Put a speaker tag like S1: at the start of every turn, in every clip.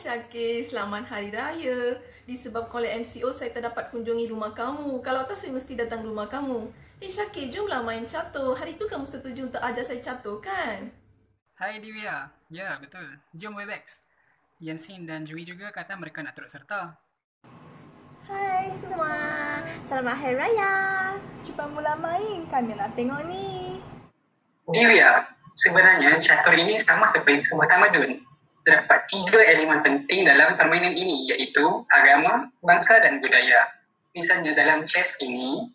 S1: Syakir, selamat Hari Raya. Disebabkan oleh MCO, saya tak dapat kunjungi rumah kamu. Kalau tak, saya mesti datang rumah kamu. Eh Syakir, jomlah main catur. Hari tu kamu setuju untuk ajar saya catur kan?
S2: Hai Divya. Ya, betul. Jom Webex. Yansin dan Jui juga kata mereka nak turut serta.
S3: Hai semua. Selamat Hari Raya.
S4: Cepat mula main. Kami nak tengok ni.
S5: Divya, sebenarnya catur ini sama seperti sebuah tamadun terdapat tiga elemen penting dalam permainan ini iaitu agama, bangsa dan budaya. Misalnya dalam chess ini,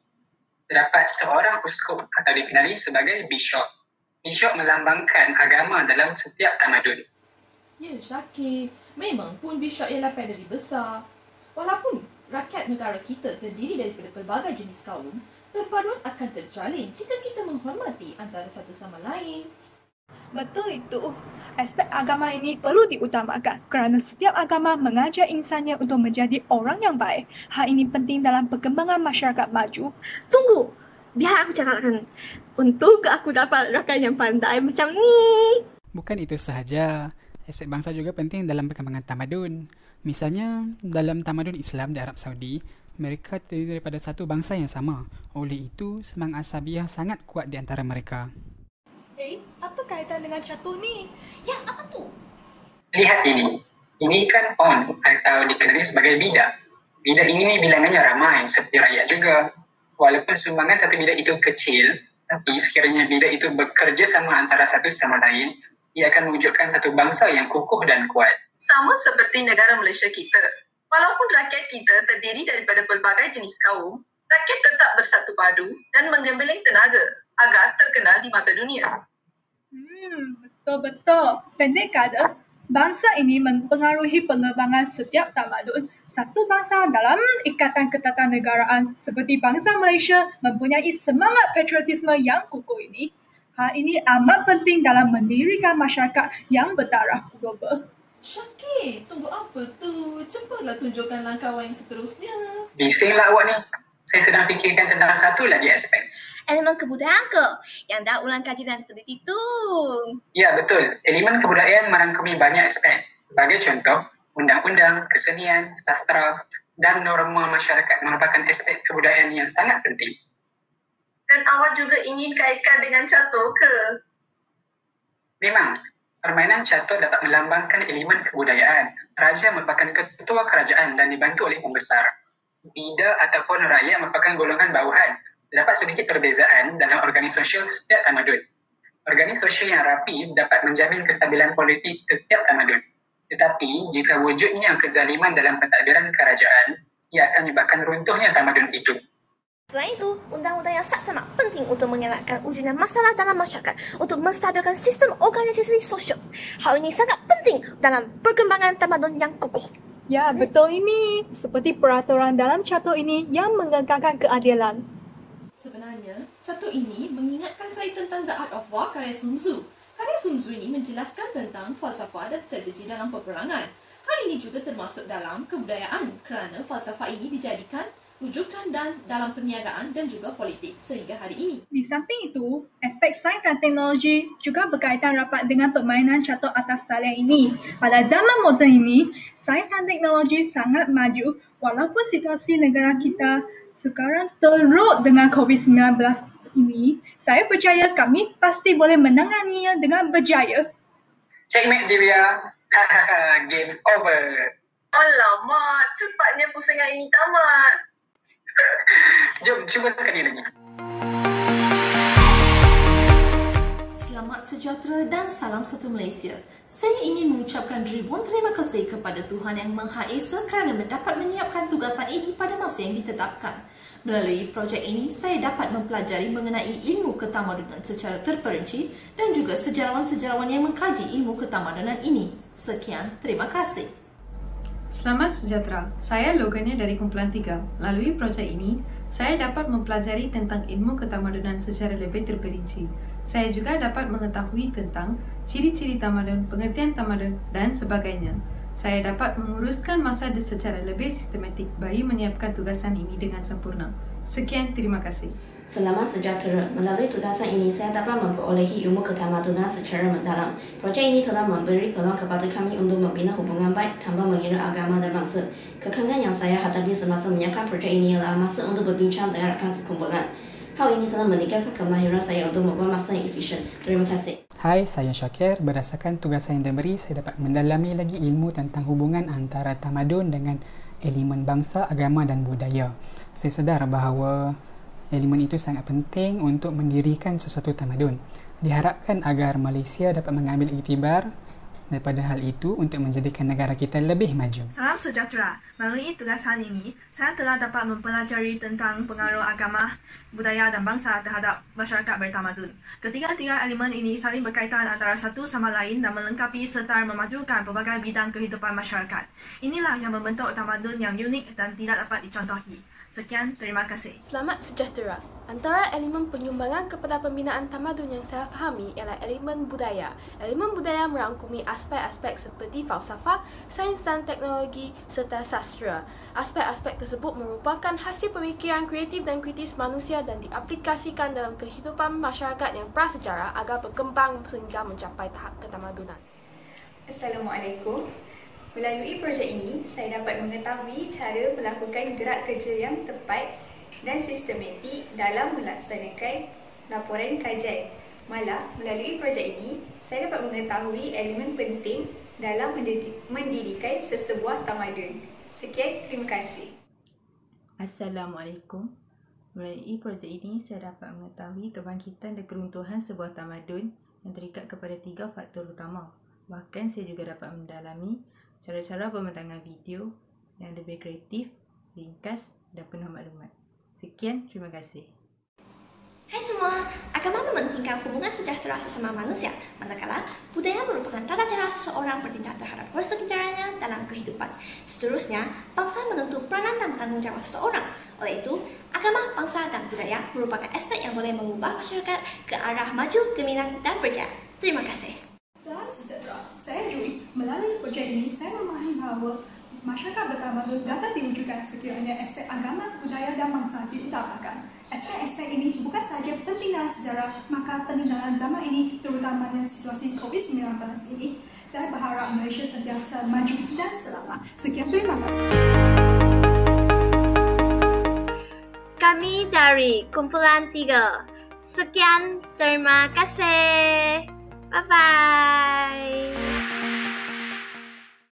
S5: terdapat seorang uskup atau dikenali sebagai bishop. Bishop melambangkan agama dalam setiap tamadun.
S1: Ya, Syakir. Memang pun Bishop ialah padri besar. Walaupun rakyat negara kita terdiri daripada pelbagai jenis kaum, perpaduan akan terjalin jika kita menghormati antara satu sama lain.
S4: Betul itu. Aspek agama ini perlu diutamakan kerana setiap agama mengajar insannya untuk menjadi orang yang baik. Hal ini penting dalam perkembangan masyarakat maju.
S3: Tunggu. Biar aku cakapkan. Untuk aku dapat rakan yang pandai macam ni.
S2: Bukan itu sahaja. Aspek bangsa juga penting dalam perkembangan tamadun. Misalnya, dalam tamadun Islam di Arab Saudi, mereka terdiri daripada satu bangsa yang sama. Oleh itu, semang asabiah sangat kuat di antara mereka.
S4: Kaitan dengan catur ni?
S3: Ya, apa tu?
S5: Lihat ini. Ini kan on atau dikenali sebagai bidak. Bidak ini bilangannya ramai seperti rakyat juga. Walaupun sumbangan satu bidak itu kecil, tapi sekiranya bidak itu bekerja sama antara satu sama lain, ia akan mewujudkan satu bangsa yang kukuh dan kuat.
S6: Sama seperti negara Malaysia kita. Walaupun rakyat kita terdiri daripada pelbagai jenis kaum, rakyat tetap bersatu padu dan menggembeling tenaga agar terkenal di mata dunia.
S4: Hmm, betul-betul. Pendek kata, bangsa ini mempengaruhi pengembangan setiap tamadun. Satu bangsa dalam ikatan ketatanegaraan seperti bangsa Malaysia mempunyai semangat patriotisme yang kukuh ini. Hal ini amat penting dalam mendirikan masyarakat yang bertaraf global.
S1: Syakir, tunggu apa tu? Cepatlah tunjukkan langkah awak yang seterusnya.
S5: Bisinglah awak ni. Saya sedang fikirkan tentang satu lagi aspek.
S3: Elemen kebudayaan ke? Yang dah ulang kaji dan teliti tu.
S5: Ya, betul. Elemen kebudayaan merangkumi banyak aspek. Sebagai contoh, undang-undang, kesenian, sastra dan norma masyarakat merupakan aspek kebudayaan yang sangat penting.
S6: Dan awak juga ingin kaitkan dengan catur ke?
S5: Memang, permainan catur dapat melambangkan elemen kebudayaan. Raja merupakan ketua kerajaan dan dibantu oleh pembesar. Bida ataupun rakyat merupakan golongan bawahan. Terdapat sedikit perbezaan dalam organis sosial setiap tamadun. Organis sosial yang rapi dapat menjamin kestabilan politik setiap tamadun. Tetapi, jika wujudnya kezaliman dalam pentadbiran kerajaan, ia akan menyebabkan runtuhnya tamadun itu.
S3: Selain itu, undang-undang yang sangat penting untuk mengelakkan wujudnya masalah dalam masyarakat untuk menstabilkan sistem organisasi sosial. Hal ini sangat penting dalam perkembangan tamadun yang kukuh.
S4: Ya, betul ini. Seperti peraturan dalam catur ini yang mengekalkan keadilan.
S1: Sebenarnya, catur ini mengingatkan saya tentang The Art of War karya Sun Tzu. Karya Sun Tzu ini menjelaskan tentang falsafah dan strategi dalam peperangan. Hal ini juga termasuk dalam kebudayaan kerana falsafah ini dijadikan rujukan dan dalam perniagaan dan juga politik sehingga hari ini.
S4: Di samping itu, aspek sains dan teknologi juga berkaitan rapat dengan permainan catur atas talian ini. Pada zaman moden ini, sains dan teknologi sangat maju walaupun situasi negara kita sekarang teruk dengan COVID-19 ini, saya percaya kami pasti boleh menanganinya dengan berjaya.
S5: Checkmate Divya. Game over.
S6: Alamak, cepatnya pusingan ini tamat.
S5: Jom cuba sekali lagi.
S1: Selamat sejahtera dan salam satu Malaysia. Saya ingin mengucapkan ribuan terima kasih kepada Tuhan Yang Maha Esa kerana mendapat menyiapkan tugasan ini pada masa yang ditetapkan. Melalui projek ini, saya dapat mempelajari mengenai ilmu ketamadunan secara terperinci dan juga sejarawan-sejarawan yang mengkaji ilmu ketamadunan ini. Sekian, terima kasih.
S7: Selamat sejahtera. Saya Logania dari kumpulan 3. Melalui projek ini, saya dapat mempelajari tentang ilmu ketamadunan secara lebih terperinci. Saya juga dapat mengetahui tentang ciri-ciri tamadun, pengertian tamadun dan sebagainya. Saya dapat menguruskan masa secara lebih sistematik bagi menyiapkan tugasan ini dengan sempurna. Sekian, terima kasih.
S8: Selamat sejahtera. Melalui tugasan ini, saya dapat memperolehi ilmu ketamadunan secara mendalam. Projek ini telah memberi peluang kepada kami untuk membina hubungan baik tanpa mengira agama dan bangsa. Kekangan yang saya hadapi semasa menyiapkan projek ini ialah masa untuk berbincang dengan rakan sekumpulan. Hal ini telah meningkatkan kemahiran saya untuk membuat masa yang efisien. Terima kasih.
S5: Hai, saya Syakir. Berdasarkan tugas yang diberi, saya dapat mendalami lagi ilmu tentang hubungan antara tamadun dengan elemen bangsa, agama dan budaya. Saya sedar bahawa elemen itu sangat penting untuk mendirikan sesuatu tamadun. Diharapkan agar Malaysia dapat mengambil iktibar daripada hal itu untuk menjadikan negara kita lebih maju.
S9: Salam sejahtera. Melalui tugasan ini, saya telah dapat mempelajari tentang pengaruh agama, budaya dan bangsa terhadap masyarakat bertamadun. Ketiga-tiga elemen ini saling berkaitan antara satu sama lain dan melengkapi serta memajukan pelbagai bidang kehidupan masyarakat. Inilah yang membentuk tamadun yang unik dan tidak dapat dicontohi. Sekian, terima kasih.
S10: Selamat sejahtera. Antara elemen penyumbangan kepada pembinaan tamadun yang saya fahami ialah elemen budaya. Elemen budaya merangkumi aspek-aspek seperti falsafah, sains dan teknologi serta sastra. Aspek-aspek tersebut merupakan hasil pemikiran kreatif dan kritis manusia dan diaplikasikan dalam kehidupan masyarakat yang prasejarah agar berkembang sehingga mencapai tahap ketamadunan.
S11: Assalamualaikum. Melalui projek ini, saya dapat mengetahui cara melakukan gerak kerja yang tepat dan sistematik dalam melaksanakan laporan kajian. Malah, melalui projek ini, saya dapat mengetahui elemen penting dalam mendirikan sesebuah tamadun. Sekian, terima kasih.
S12: Assalamualaikum. Melalui projek ini, saya dapat mengetahui kebangkitan dan keruntuhan sebuah tamadun yang terikat kepada tiga faktor utama. Bahkan saya juga dapat mendalami cara-cara pembentangan video yang lebih kreatif, ringkas dan penuh maklumat. Sekian, terima kasih.
S10: Hai semua, agama mementingkan hubungan sejahtera sesama manusia, manakala budaya merupakan tata cara seseorang bertindak terhadap persekitarnya dalam kehidupan. Seterusnya, bangsa menentu peranan dan tanggungjawab seseorang. Oleh itu, agama, bangsa dan budaya merupakan aspek yang boleh mengubah masyarakat ke arah maju, gemilang dan berjaya. Terima kasih.
S4: Salam sejahtera. Saya Jui. Melalui projek ini, saya memahami bahawa masyarakat bertamadun dapat diwujudkan sekiranya aspek agama, budaya dan bangsa diutamakan. Aspek-aspek ini bukan sahaja penting dalam sejarah, maka penting dalam zaman ini, terutamanya situasi COVID-19 ini. Saya berharap Malaysia sentiasa maju dan selamat. Sekian terima kasih.
S10: Kami dari Kumpulan Tiga. Sekian, terima kasih. Bye-bye.